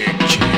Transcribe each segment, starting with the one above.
chick, chick,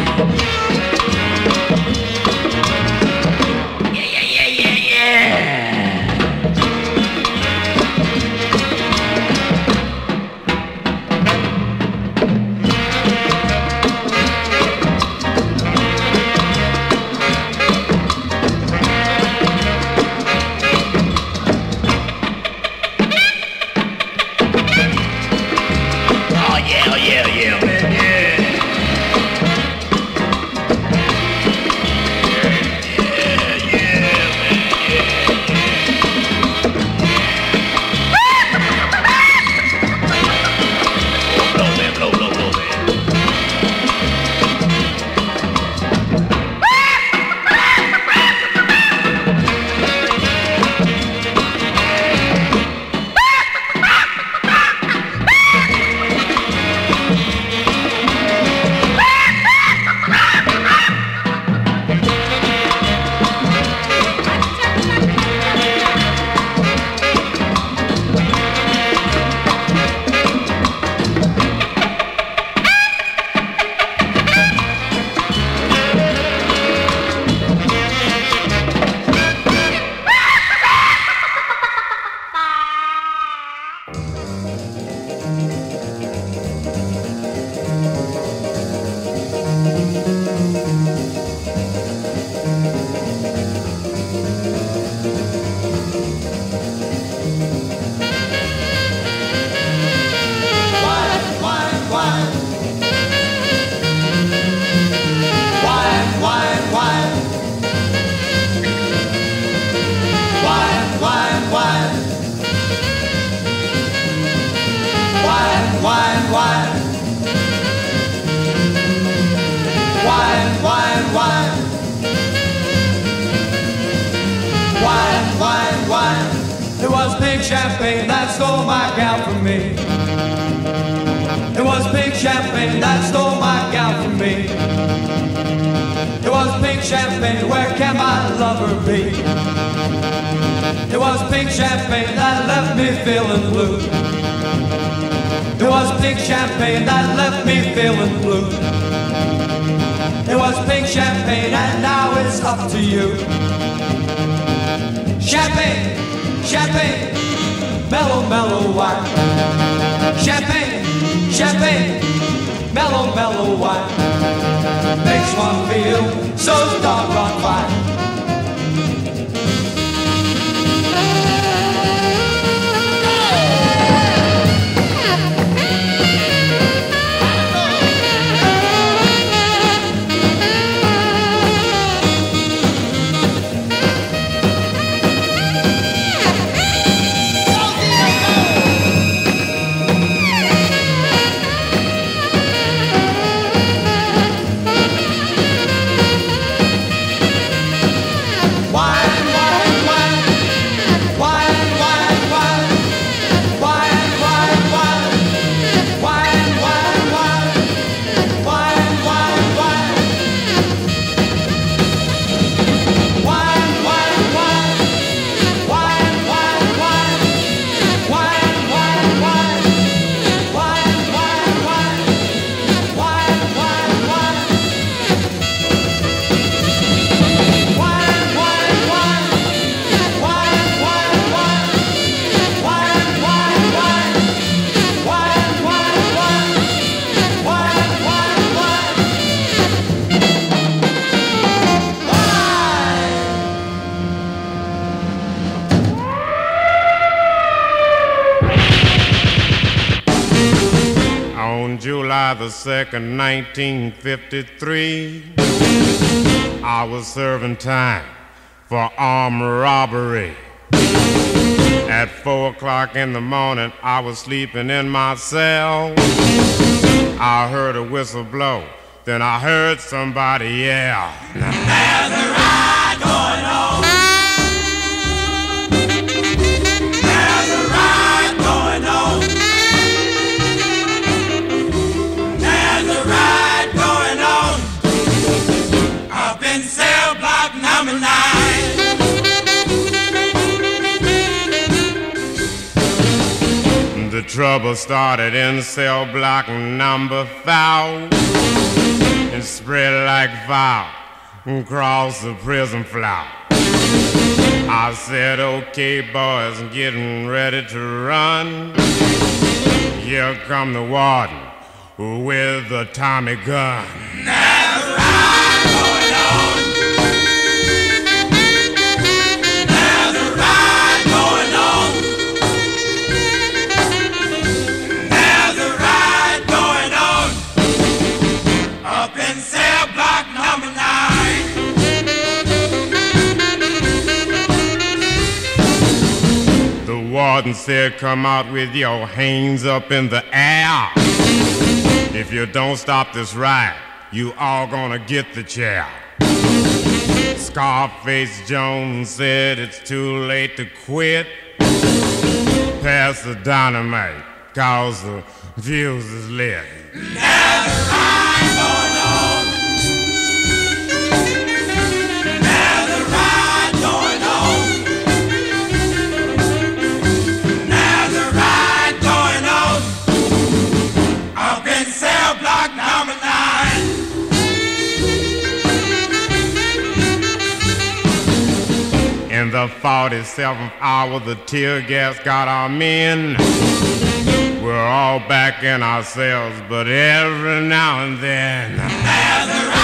was pink champagne that stole my gal from me. It was pink champagne that stole my gal from me. It was pink champagne, where can my lover be? It was pink champagne that left me feeling blue. It was pink champagne that left me feeling blue. It was pink champagne and now it's up to you. Champagne, champagne, mellow, mellow wine. Champagne, champagne, mellow, mellow wine. Makes one feel so doggone fine. July the 2nd, 1953, I was serving time for armed robbery. At four o'clock in the morning, I was sleeping in my cell. I heard a whistle blow Then I heard somebody yell. There's a ride going on. Cell block number nine. The trouble started in cell block number five and spread like fire across the prison floor. I said, okay, boys, getting ready to run. Here come the warden with the Tommy gun. Said, come out with your hands up in the air. If you don't stop this ride, you all gonna get the chair. Scarface Jones said it's too late to quit. Pass the dynamite, cause the fuse is lit. There's the 47th hour, the tear gas got our men. We're all back in our cells, but every now and then.